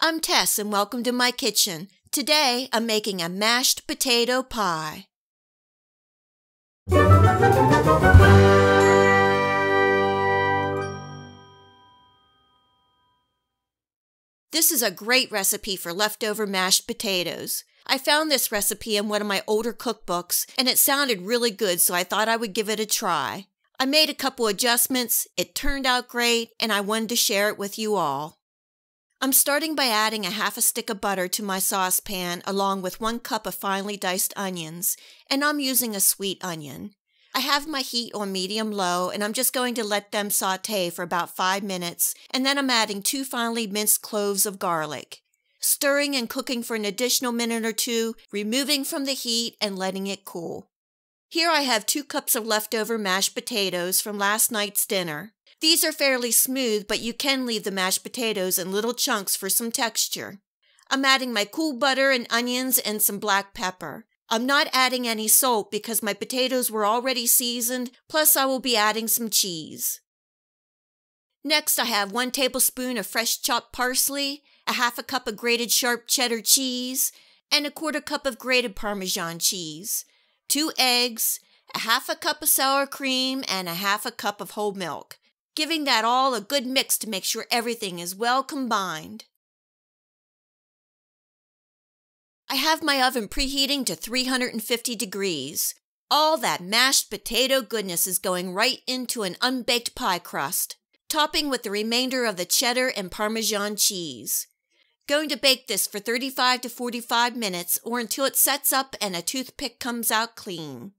I'm Tess and welcome to my kitchen. Today I'm making a mashed potato pie. This is a great recipe for leftover mashed potatoes. I found this recipe in one of my older cookbooks and it sounded really good, so I thought I would give it a try. I made a couple adjustments, it turned out great, and I wanted to share it with you all. I'm starting by adding a half a stick of butter to my saucepan along with one cup of finely diced onions, and I'm using a sweet onion. I have my heat on medium low and I'm just going to let them saute for about five minutes, and then I'm adding two finely minced cloves of garlic. Stirring and cooking for an additional minute or two, removing from the heat and letting it cool. Here I have two cups of leftover mashed potatoes from last night's dinner. These are fairly smooth, but you can leave the mashed potatoes in little chunks for some texture. I'm adding my cool butter and onions and some black pepper. I'm not adding any salt because my potatoes were already seasoned, plus I will be adding some cheese. Next, I have one tablespoon of fresh chopped parsley, a half a cup of grated sharp cheddar cheese, and a quarter cup of grated Parmesan cheese two eggs, a half a cup of sour cream, and a half a cup of whole milk, giving that all a good mix to make sure everything is well combined. I have my oven preheating to 350 degrees. All that mashed potato goodness is going right into an unbaked pie crust, topping with the remainder of the cheddar and Parmesan cheese. Going to bake this for 35 to 45 minutes or until it sets up and a toothpick comes out clean.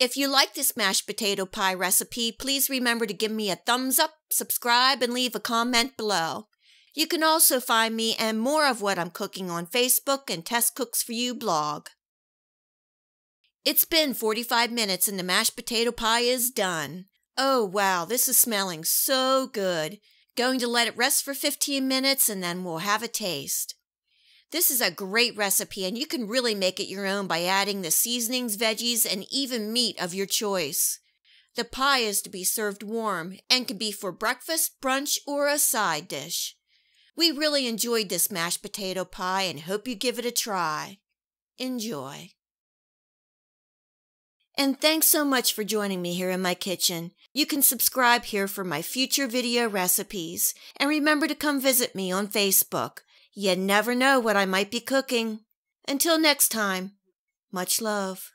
If you like this mashed potato pie recipe, please remember to give me a thumbs up, subscribe, and leave a comment below. You can also find me and more of what I'm cooking on Facebook and Tess Cooks For You blog. It's been 45 minutes and the mashed potato pie is done. Oh wow, this is smelling so good. Going to let it rest for 15 minutes and then we'll have a taste. This is a great recipe and you can really make it your own by adding the seasonings, veggies, and even meat of your choice. The pie is to be served warm and can be for breakfast, brunch, or a side dish. We really enjoyed this mashed potato pie and hope you give it a try. Enjoy. And thanks so much for joining me here in my kitchen. You can subscribe here for my future video recipes. And remember to come visit me on Facebook. You never know what I might be cooking. Until next time, much love.